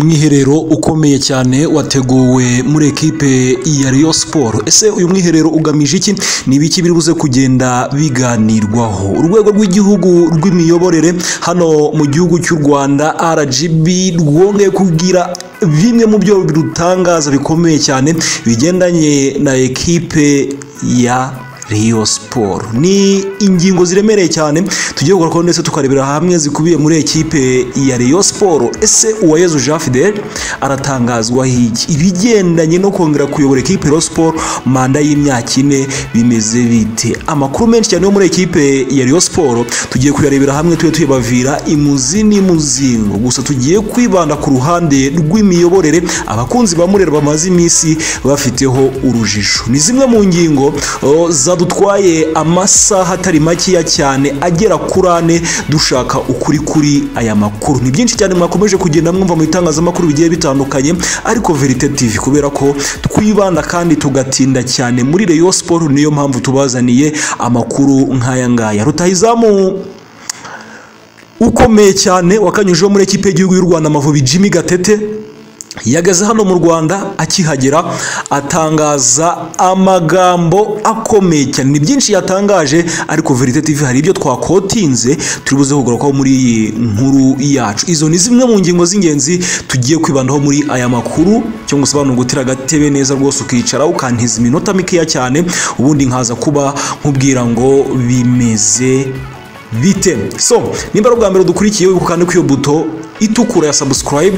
umwiherero ukomeye cyane wateguwe muri ekipe ya Rayon Sport. Ese uyu mwiherero ugamije iki? Ni ibiki biri buze kugenda biganirwaho? Urwego rw'igihugu rw'imiyoborere hano mu gihugu cy'u Rwanda RGB rwongeye kugira bimwe mu byo rutangaza bikomeye cyane bigendanye na ekipe ya Rayon Sport. Ni ingingo ziremereye cyane tugiye kugarukaho ndetse tukarebera hamwe zikubiye muri ekipe ya Rayon Sport. Ese Uwayezu Jean Fidel aratangazwa iki ibigendanye no kongera kuyobora ekipe Rayon Sport manda y'imyaka ine bimeze bite? Amakuru menshi cyane yo muri ekipe ya Rayon Sport tugiye kuyarebera hamwe tujye tuyabavira imuzi n'imuzingo. Gusa tugiye kwibanda ku ruhande rw'imiyoborere abakunzi ba Murera bamaze iminsi bafiteho urujijo. Ni zimwe mu ngingo o, zadutwaye amasaha atari makeya cyane agera kuri ane dushaka ukuri kuri aya makuru. Ni byinshi cyane mwakomeje kugenda mwumva mu bitangazamakuru bigiye bitandukanye ariko Verite TV kubera ko twibanda kandi tugatinda cyane muri Rayon Sport niyo mpamvu tubazaniye amakuru nk'aya ngaya. Rutahizamu ukomeye cyane wakanyujeho muri ekipe y'igihugu y'u Rwanda Amavubi Jimmy Gatete. Yageze hano mu Rwanda akihagera atangaza amagambo akomeye cyane. Ni byinshi yatangaje ariko Verite TV hari ibyo twakotinze turi buze kugarukaho muri iyi nkuru yacu. Izo ni zimwe mu ngingo z'ingenzi tugiye kwibandaho muri aya makuru cyangwa se abantu gutira agatebe neza rwose ukicara ukantiza iminota mikeya cyane ubundi nkaza kuba nkubwira ngo bimeze bite. So nimba ari ubwa mbere dukurikiye wibuka kandi ko iyo buto itukura ya subscribe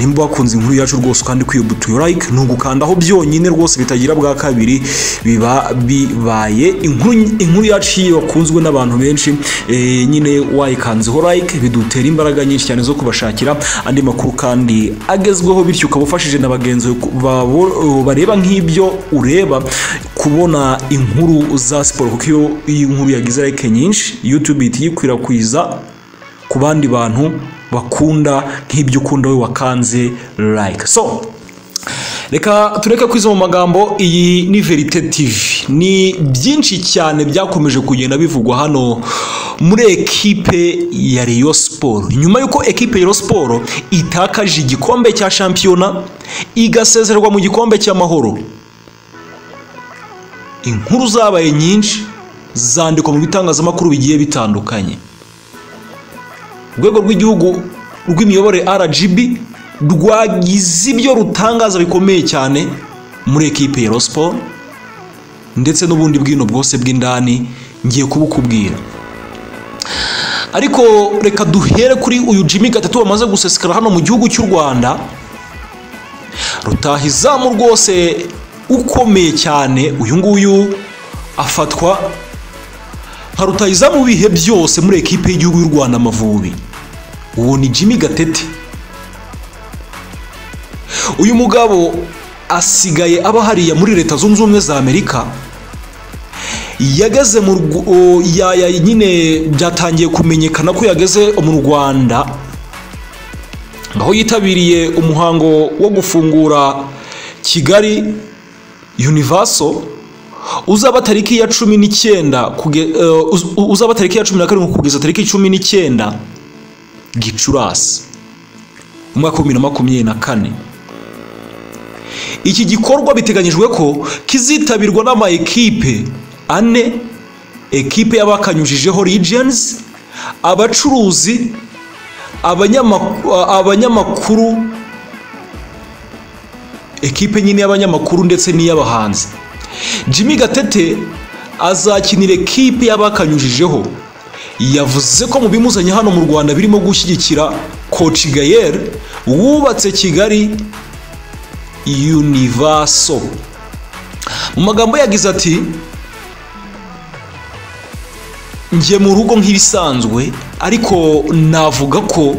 nimba wakunze inkuru yacu rwose kandi kwiyo buto yo like ni ugukandaho byonyine rwose bitagira bwa kabiri biba bibaye inkuru inkuru yacu wakunzwe n'abantu benshi e, nyine wayikanzeho like bidutera imbaraga nyinshi cyane zo kubashakira andi makuru kandi agezweho bityo ukaba ufashije na bagenzi bareba nk'ibyo ureba kubona inkuru za siporo. Kuko iyo iyi nkuru yagize like nyinshi YouTube ihita ku bandi bantu bakunda nk'ibyo ukunda we wakanze like. So reka tureke kwiza mu magambo iyi ni verite tv ni byinshi cyane byakomeje kugenda bivugwa hano muri ekipe ya Rayon Sport. Nyuma y'uko ekipe ya Rayon Sport itakaje igikombe cya shampiyona igasezerwa mu gikombe cy'amahoro. Inkuru zabaye nyinshi zandikwa mu bitangazamakuru bigiye bitandukanye. Urwego rw'igihugu rw'imiyoborere RGB rwagize ibyo rutangaza bikomeye cyane muri ekipe ya Sport ndetse n'ubundi bwino bwose bw'indani ngiye kubukubwira. Ariko reka duhere kuri uyu Jimmy Gatatu wamaze gusesekara hano mu gihugu cy'u Rwanda. Rutahizamu rwose ukomeye cyane uyu nguyu afatwa nka rutahizamu bihe byose muri ekipe y'igihugu y'u Rwanda Amavubi. Uwo ni Jimmy Gatete. Uyu mugabo asigaye aba hariya muri leta zunze ubumwe za Amerika. Yageze mu nyine byatangiye kumenyekana ko yageze mu Rwanda. Aho yitabiriye umuhango wo gufungura Kigali Universal uzaba tariki ya cumi n'icyenda uzaba tariki ya cumi na karindwi kugeza tariki cumi n'icyenda gicurasi umwaka w'ibihumbi na makumyabiri na kane. Iki gikorwa biteganyijwe ko kizitabirwa n'ama ekipe ane. Ekipe y'abakanyujijeho regions abacuruzi abanyamakuru ekipe nyine y'abanyamakuru ndetse n'iy'abahanzi. Jimmy Gatete azakinira ekipe y'abakanyujijeho. Yavuze ko mu bimuzanye hano mu Rwanda birimo gushyigikira Coach Gayer wubatse Kigali Universal. Mu magambo yagize ati njye mu rugo nk'ibisanzwe ariko navuga ko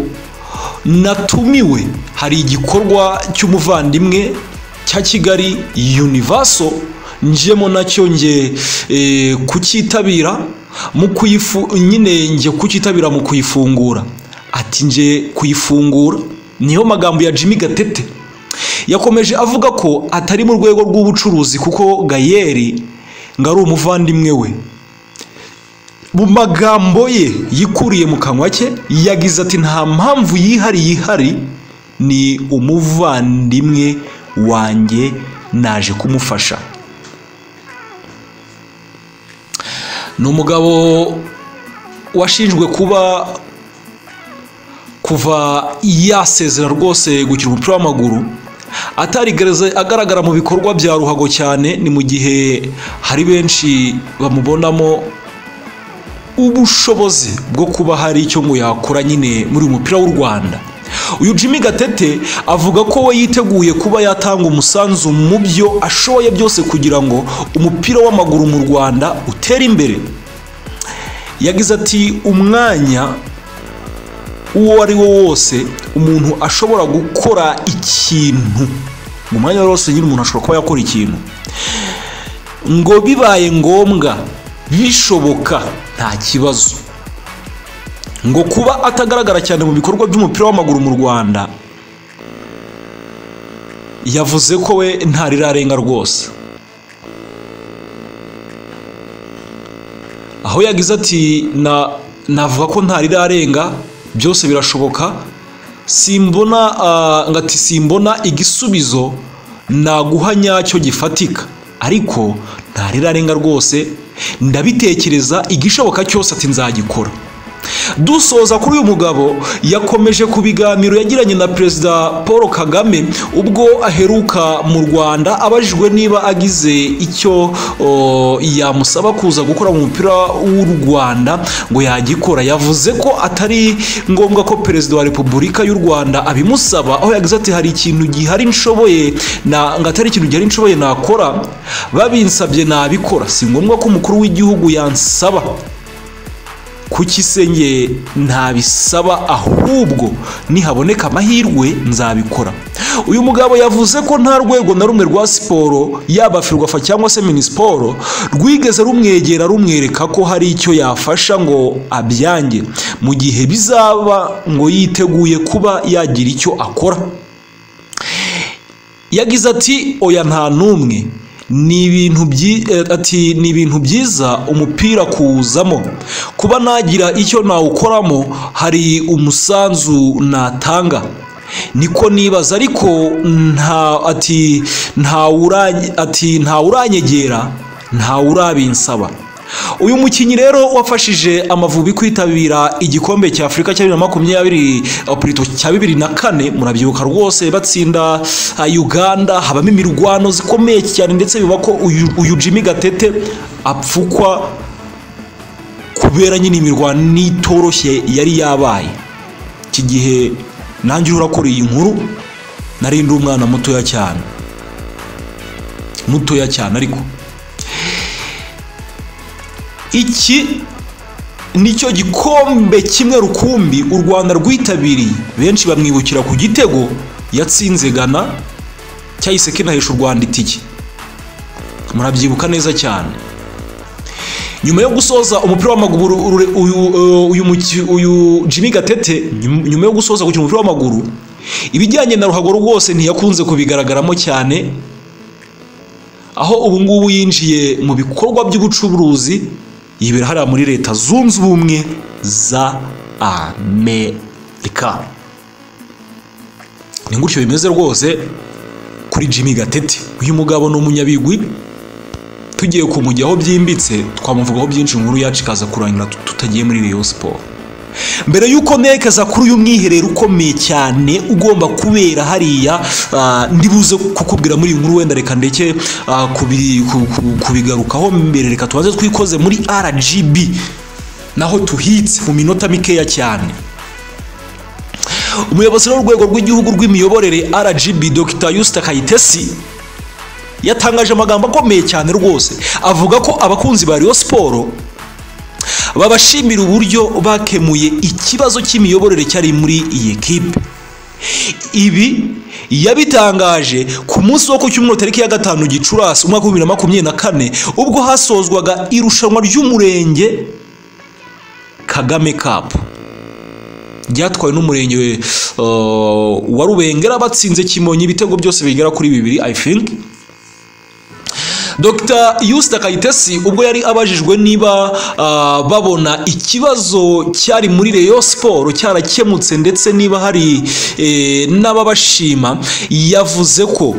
natumiwe. Hari igikorwa cy'umuvandimwe cya Kigali Universal. Njyemo na cyo nge kucyitabira. Mu kuyifu nyine nge kucyitabira mu kuyifungura. Ati nge kuyifungura. Niyo magambo ya Jimmy Gatete. Yakomeje avuga ko atari mu rwego rw'ubucuruzi kuko Gayeri ngo ari umuvandimwe we. Mu magambo ye yikuriye mu kanwa ke yagize ati nta mpamvu yihariye ihari ni umuvandimwe wanjye naje kumufasha. Ni umugabo washinjwe kuba kuva yasezera rwose gukina umupira w'amaguru atarigeze agaragara mu bikorwa bya ruhago cyane ni mu gihe hari benshi bamubonamo ubushobozi bwo kuba hari icyo ngo yakora nyine muri uyu mupira w'u rwanda. Uyu jimmy gatete avuga ko we yiteguye kuba yatanga umusanzu mu byo ashoboye byose kugira ngo umupira w'amaguru mu rwanda utere imbere. Yagize ati umwanya uwo ari wo wose umuntu ashobora gukora ikintu. Mu mwanya wose nyine umuntu ashobora kuba yakora ikintu. Ngo bibaye ngombwa bishoboka nta kibazo. Ngo kuba atagaragara cyane mu bikorwa by'umupira w'amaguru mu rwanda. Yavuze ko we ntarirarenga rwose. Aho yagize ati navuga ko ntarirarenga byose birashoboka. Simbona ngati simbona igisubizo naguha nyacyo gifatika. Ariko ntarirarenga rwose. Ndabitekereza igishoboka cyose ati nzagikora. Dusoza kuri uyu mugabo yakomeje ku biganiro yagiranye na perezida paul kagame ubwo aheruka mu rwanda abajijwe niba agize icyo yamusaba kuza gukora mu mupira w'u rwanda ngo yagikora. Yavuze ko atari ngombwa ko perezida wa repubulika y'u rwanda abimusaba. Aho yagize ati hari ikintu gihari nshoboye ngo atari ikintu gihari nshoboye nakora babinsabye nabikora. Si ngombwa ko umukuru w'igihugu yansaba. Kuki se nge ntabisaba ahubwo nihaboneka amahirwe nzabikora? Uyu mugabo yavuze ko nta rwego na rumwe rwa siporo yaba ferwafa cyangwa se minisiporo rwigeze rumwegera rumwereka ko hari icyo yafasha ngo abyange. Mu gihe bizaba ngo yiteguye kuba yagira icyo akora. Yagize ati oya nta n'umwe. Ni ibintu ati ni ibintu byiza umupira kuwuzamo. Kuba nagira icyo nawukoramo hari umusanzu natanga. Niko nibaza ariko nta ati ati ntawuranyegera ntawurabinsaba uyu mukinnyi rero wafashije amavubi kwitabira igikombe cya afurika cya bibiri na makumyabiri cya bibiri na kane. Murabyibuka rwose batsinda uganda habamo imirwano zikomeye cyane ndetse biba ko uyu jimmy gatete apfukwa kubera nyine imirwano n'itoroshye yari yabaye. Iki gihe nanjye urakora iyi nkuru narindi umwana mutoya cyane. Mutoya cyane ariko iki ni cyo gikombe kimwe rukumbi u rwanda rwitabiriye. Benshi bamwibukira ku gitego yatsinze gana cyahise kinahesha u rwanda itike murabyibuka neza cyane. Nyuma yo gusoza umupira w'amaguru uyu jimmy gatete nyuma yo gusoza gukina umupira w'amaguru ibijyanye na ruhago rwose ntiyakunze kubigaragaramo cyane aho ubu ngubu yinjiye mu bikorwa by'ubucuruzi yibera hariya muri leta zunze ubumwe za amerika. Ni gutyo bimeze rwose kuri jimmy gatete. Uyu mugabo ni umunyabigwi. Tugiye kumujyaho byimbitse twamuvugaho byinshi inkuru yacu ikaza kurangira tutagiye muri Rayon siporo mbere y'uko nerekeza kuri uyu mwiherero ukomeye cyane ugomba kubera hariya ndibuze kukubwira muri iyi nkuru wenda reka ndeke kubigarukaho mbere. Reka tubanze twikoze muri rgb naho tuhitse mu minota mikeya cyane. Umuyobozi w'urwego rw'igihugu rw'imiyoborere rgb dr. Yusita kayitesi yatangaje amagambo akomeye cyane rwose. Avuga ko abakunzi ba Rayon siporo babashimira uburyo bakemuye ikibazo cy'imiyoborere cyari muri iyi kipe ibi yabitangaje ku munsi wo ku cyumweru tariki ya gatanu gicurasi umwaka wa bibiri na makumyabiri na kane ubwo hasozwaga irushanwa ry'umurenge kagame kapu ryatwawe n'umurenge wa rubengera batsinze kimonyi ibitego byose bigera kuri bibiri i dr. Yusita kayitesi ubwo yari abajijwe niba ah, babona ikibazo cyari muri reyo siporo cyarakemutse ndetse niba hari eh, n'ababashima yavuze ko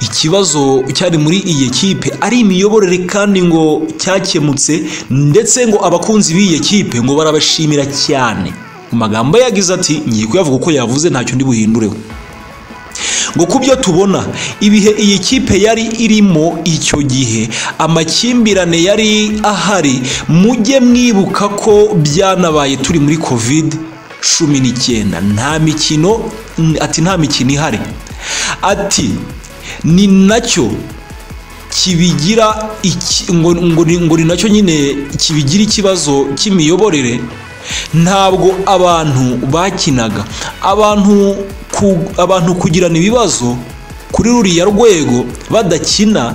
ikibazo cyari muri iyi kipe ari imiyoborere kandi ngo cyakemutse ndetse ngo abakunzi b'iyi kipe ngo barabashimira cyane. Mu magambo yagize ati ngiye kuyavuga uko yavuze ntacyo ndi buhindureho. Ngo ku byo tubona ibihe iyi kipe yari irimo icyo gihe amakimbirane yari ahari mujye mwibuka ko byanabaye turi muri covid cumi n'icyenda. Nta mikino ati nta mikino ihari. Ati ni na cyo kibigira ngo ni- na cyo nyine kibigira ikibazo cy'imiyoborere. Ntabwo abantu bakinaga. Abantu abantu kugirana ibibazo kuri ruriya rwego badakina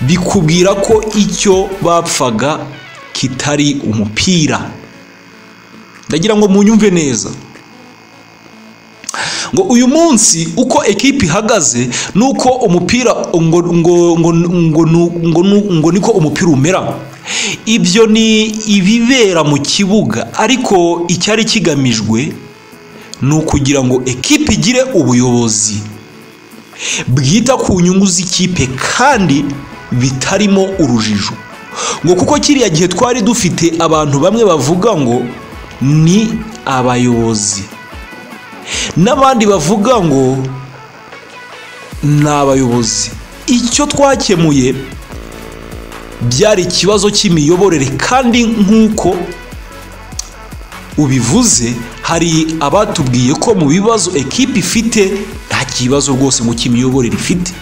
bikubwira ko icyo bapfaga kitari umupira. Ndagira ngo munyumve neza. Ngo uyu munsi uko ekipi ihagaze nuko umupira ngo ngo niko umupira umera. Ibyo ni ibibera mu kibuga ariko icyari kigamijwe ni ukugira ngo ekipi igire ubuyobozi bwita ku nyungu z'ikipe kandi bitarimo urujijo. Ngo kuko kiriya gihe twari dufite abantu bamwe bavuga ngo ni abayobozi n'abandi bavuga ngo ni abayobozi. Icyo twakemuye byari ikibazo cy'imiyoborere kandi nk'uko ubivuze hari abatubwiye ko mu bibazo ekipi ifite nta kibazo rwose ngo cy'imiyoborere ifite.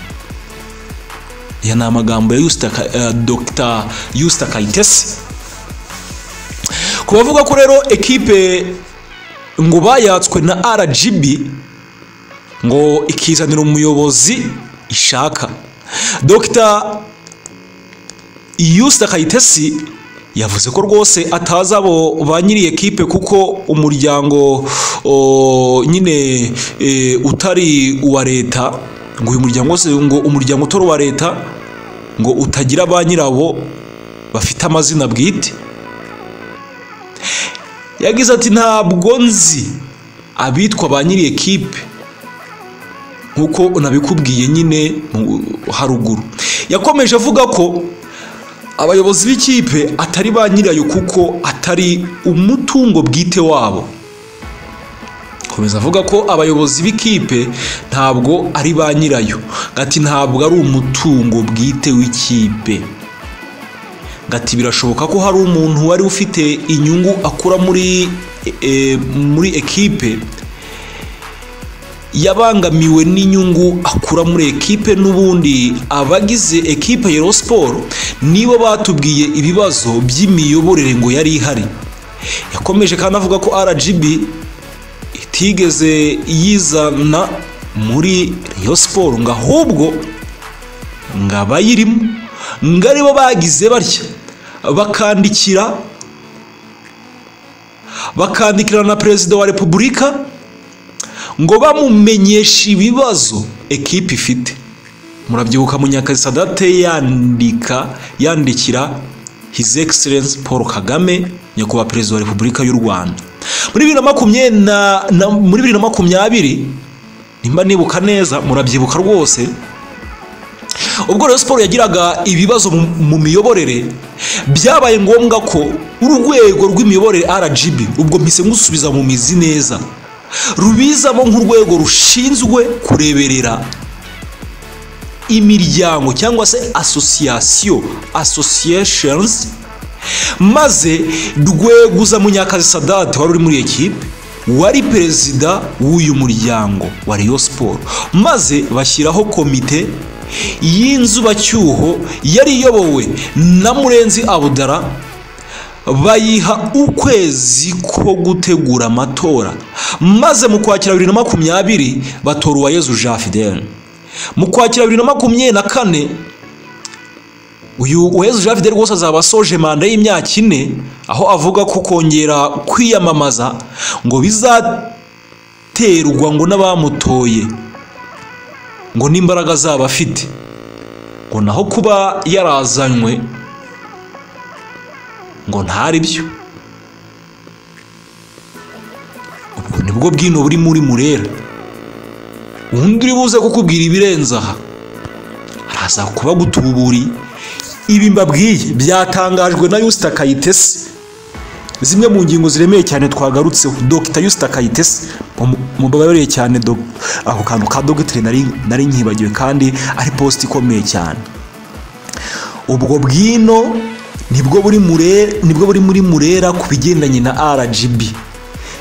Aya ni amagambo ya eh, Dr Yusita Kayitesi. Ku bavuga ko rero ekipe ngo bayatswe na RGB ngo ikizanira umuyobozi ishaka. Dr Yusita Kayitesi yavuze ko rwose atazi abo ba nyiri ekipe kuko umuryango nyine e, utari uwa leta ngo uyu muryango wose ngo umuryango utari uwa leta ngo utagira ba nyirawo bafite amazina bwite. Yagize ati ntabwo nzi abitwa ba nyiri ekipe nk'uko nabikubwiye nyine haruguru. Yakomeje avuga ko abayobozi b'ikipe atari ba nyirayo kuko atari umutungo bwite wabo. Komeza avuga ko abayobozi b'ikipe ntabwo ari ba nyirayo. Ati ntabwo ari umutungo bwite w'ikipe. Ngati birashoboka ko hari umuntu wari ufite inyungu akura muri e, muri ekipe yabangamiwe n'inyungu akura muri ekipe n'ubundi abagize ekipe ya Sport nibo batubwiye ibibazo by'imiyoborere ngo yari ihari. Yakomeje kandi avuga ko RGB itigeze yizana muri Rayon Sport ngo ahubwo ngo abayirimo ngo ari bo bagize batya bakandikira bakandikira na perezida wa repubulika ngo bamumenyeshe ibibazo ekipe ifite. Murabyibuka munyakazi sadate yandika yandikira his excellence paul kagame nyakubahwa perezida wa repubulika y'u rwanda. Muri bibiri na makumyabiri na- muri bibiri na makumyabiri nimba nibuka neza murabyibuka rwose. Ubwo rero siporo yagiraga ibibazo mu miyoborere byabaye ngombwa ko urwego rw'imiyoborere rgb ubwo mpise ngusubiza mu mizi neza. Rubizamo nk'urwego rushinzwe kureberera imiryango cyangwa se asosiyasiyo associations. Maze rweguza munyakazi sadate wari uri muri ekipe wari perezida w'uyu muryango wa Rayon Sport. Maze bashyiraho komite y'inzubacyuho yari iyobowe na Murenzi Abudara bayiha ukwezi ko gutegura amatora maze mu kwakira bibiri na makumyabiri batora uwayezu jean fidele. Mu kwakira bibiri na makumyabiri na kane uyu uwayezu jean fidele rwose azaba asoje manda y'imyaka ine aho avuga ko kongera kwiyamamaza ngo bizaterwa ngo n'abamutoye ngo n'imbaraga zaba afite ngo naho kuba yarazanywe ngo ntari byo ubwo ni bwo bwino buri muri murera undi uri buze kukubwira ibirenze aha? Araza kuba gutuburiye ibi mbabwiye byatangajwe na yusita kayitesi. Zimwe mu ngingo ziremeye cyane twagarutseho. Dogita yusita kayitesi mubabarire cyane ako kantu ka dogiteri nari nkibagiwe kandi ari posita ikomeye cyane. Ubwo bwino ni bwo buri muri murera ku bigendanye na rgb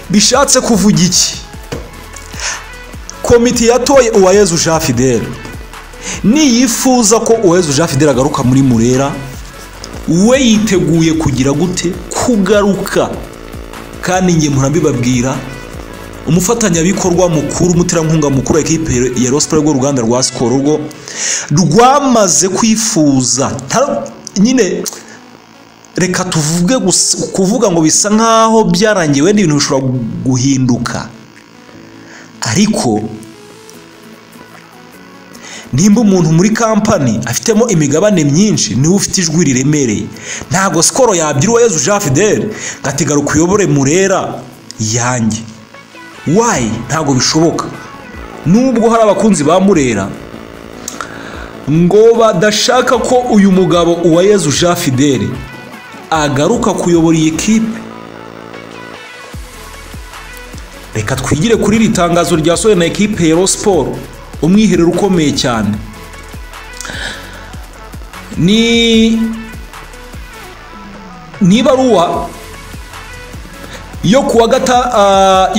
bishatse kuvuga iki? Komite yatoye uwayezu jean fidele. Niyifuza ko uwayezu jean fidele agaruka muri murera we yiteguye kugira gute kugaruka. Kandi nge mbibabwira umufatanyabikorwa mukuru umuterankunga mukuru ekipe ya rosiporo rw'uruganda rwa sikoro rwo rwamaze kwifuza. Nyine reka tuvuge kuvuga ngo bisa nkaho byarangiye wenda ibintu bishobora guhinduka. Ariko nimba umuntu muri kampani afitemo imigabane myinshi ni we ufite ijwi riremereye ntabwo sikoro yabyira uwayezu jean fidele gategaruka uyobore murera yanjye. Wayi ntabwo bishoboka. Nubwo hari abakunzi ba murera ngo badashaka ko uyu mugabo uwayezu jean fidele agaruka kuyobora iyi kipe reka twigire kuri iri tangazo ryasohowe na ekipe ya siporo umwiherero ukomeye cyane. Ni ni ibaruwa yo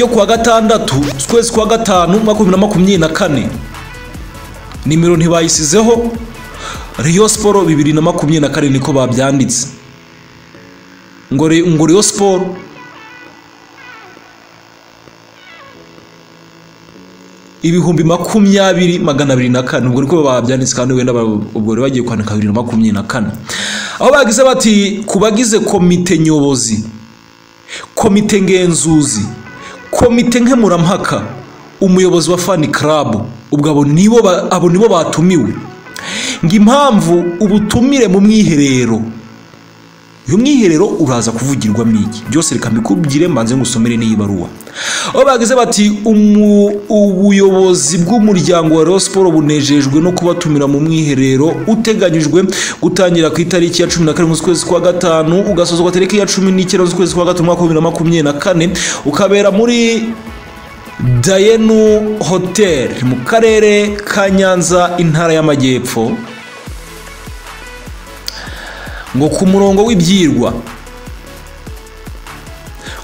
kuwa gatandatu ukwezi kwa gatanu makumyabiri na makumyabiri na kane. Nimero ntibayisizeho. Riyo siporo bibiri na makumyabiri na kane niko babyanditse. Ngo riyo siporo ibihumbi makumyabiri magana abiri na kane ubwo niko babyanditse kandi wenda ubwo rero bagiye kwandika bibiri na makumyabiri na kane. Aho bagize bati ku bagize komite nyobozi komite ngenzuzi komite nkemurampaka umuyobozi wa fani karabu ubwo abo nibo batumiwe. Ngo impamvu ubutumire mu mwiherero uyu mwiherero uraza kuvugirwamo iki? Byose reka mbikubwire mbanze ngusomere n'iyi baruwa. Aho bagize bati ubuyobozi bw'umuryango wa Rayon siporo bunejejwe no kubatumira mu mwiherero uteganyijwe gutangira ku itariki ya cumi na karindwi z'ukwezi kwa gatanu ugasozwa tariki ya cumi n'icyenda z'ukwezi kwa gatanu umwaka wa bibiri na makumyabiri na kane ukabera muri dayenu hoteli mu karere ka nyanza intara y'amajyepfo. Ngo ku murongo w'ibyirwa.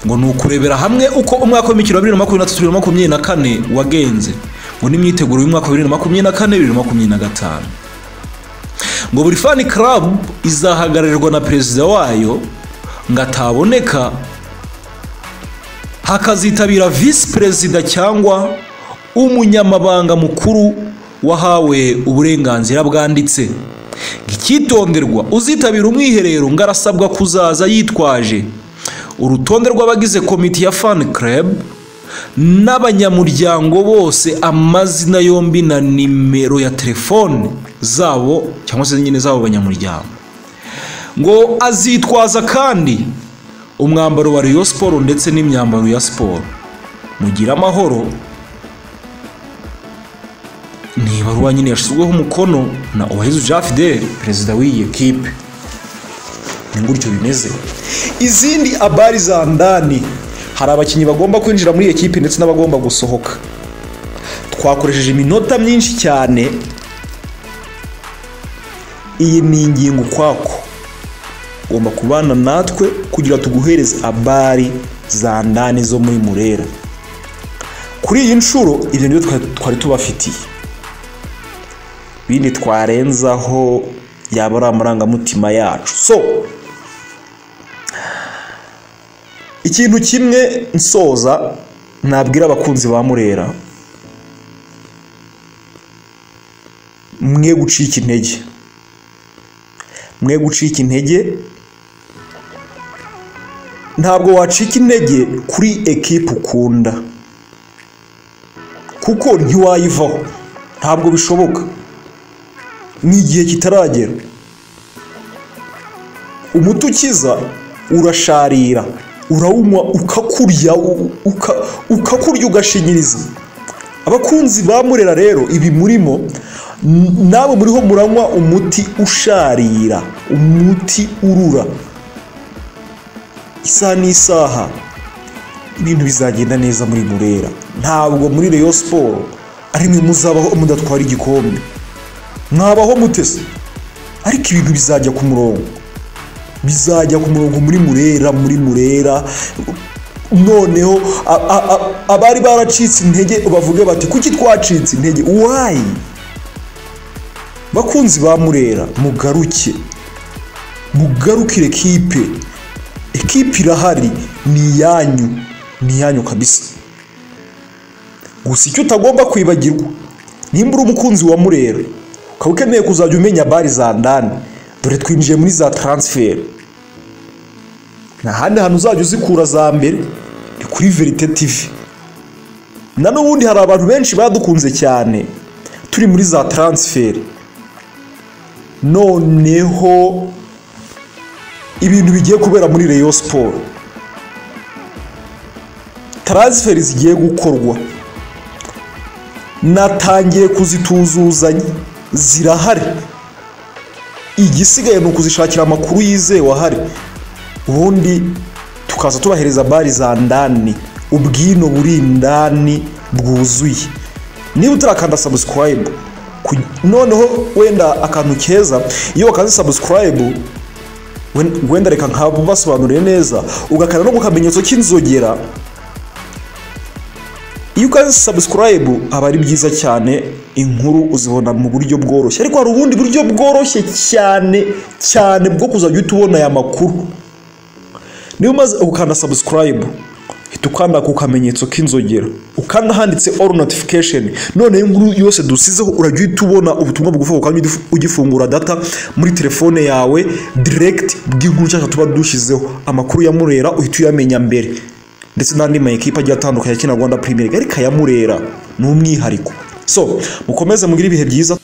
Ngo ni ukurebera hamwe uko umwaka w'imikino wa bibiri na makumyabiri na bibiri na makumyabiri na kane wagenze. Ngo n'imyiteguro y'umwaka wa bibiri na makumyabiri na kane bibiri na makumyabiri na gatanu. Ngo buri fani karabu izahagararirwa na perezida wayo ngo ataboneka hakazitabira visi perezida cyangwa umunyamabanga mukuru wahawe uburenganzira bwanditse. Icyitonderwa uzitabira umwiherero ngo arasabwa kuzaza yitwaje. Urutonde rw'abagize komite ya fani kerebu n'abanyamuryango bose amazina yombi na nimero ya telefone zabo cyangwa se nyine z'abo banyamuryango. Ngo azitwaza kandi umwambaro wa riyo siporo ndetse n'imyambaro ya siporo mugire amahoro. Ni ibaruwa nyine yashyizweho umukono na uwahezu jean fidele perezida w'iyi kipe ni gutyo bimeze izindi abari za ndani hari abakinnyi bagomba kwinjira muri iyi kipe ndetse n'abagomba gusohoka. Twakoresheje iminota myinshi cyane. Iyi ni ingingo ukwako. Ugomba kubana natwe kugira tuguhereze abari za ndani zo muri murera. Kuri iyi nshuro ibyo ni byo twari tubafitiye. Ibindi twarenzaho yaba ari amarangamutima yacu. So ikintu kimwe nsoza nabwira abakunzi ba murera. Mwe gucika intege. Mwe gucika intege. Ntabwo wacika intege kuri ekipa ukunda. Kuko ntiwayivaho. Ntabwo bishoboka. Ni igihe kitaragera. Umuti ukiza urasharira urawunywa ukakurya ukakurya ugashinyiriza. Abakunzi ba murera rero ibi murimo nawe muriho muranywa umuti usharira umuti urura. Isaha n'isaha ibintu bizagenda neza muri murera. Ntabwo muri reyo siporo ari mwe muzabaho mudatwara igikombe. Mwabaho mutese ariko ibintu bizajya ku murongo. Bizajya ku murongo muri murera muri murera. Noneho abari baracitse intege bavuge bati kuki twacitse intege? Wayi bakunzi ba murera mugaruke. Mugarukire ekipe. Ekipe irahari ni iyanyu. Ni iyanyu kabisa. Gusa icyo utagomba kwibagirwa nimba uri umukunzi wa murera ukaba ukeneye kuzajya umenya bari za ndani dore twinjiye muri za taransiferi nta handi hantu uzajya uzikura za mbere ni kuri verite tivi na n'ubundi hari abantu benshi badukunze cyane turi muri za taransiferi noneho ibintu bigiye kubera muri reyo siporo taransiferi zigiye gukorwa. Natangiye kuzituzuzanya. Zirahari. Igisigaye ni ukuzishakira amakuru yizewe ahari ubundi tukaza tubahereza bari za ndani. Ubwino buri indani bwuzuye. Niba utarakanda sabusikarayibu noneho wenda akantu keza iyo wakanze sabusikarayibu wenda reka nkabasobanurire neza ugakanda no ku kamenyetso k'inzogera. Iyo ukanze sabusikarayibu aba ari byiza cyane inkuru uzibona mu buryo bworoshye. Ariko hari ubundi buryo bworoshye cyane cyane bwo kuzajya uhita ubona aya makuru. Niba umaze gukanda sabusikarayibu hita ukanda ku kamenyetso k'inzogera. Ukanda handitse all notification. Noneho inkuru yose dusizeho urajya uhita ubona ubutumwa bugufi ukaba ugifungura data muri telefone yawe direct bw'inkuru nshyashya tuba dushyizeho. Amakuru ya murera uhita uyamenya mbere. Ndetse n'andi ma ekipa agiye atandukanye akina Rwanda Premier League ariko aya murera ni umwihariko. So mukomeze mugire ibihe byiza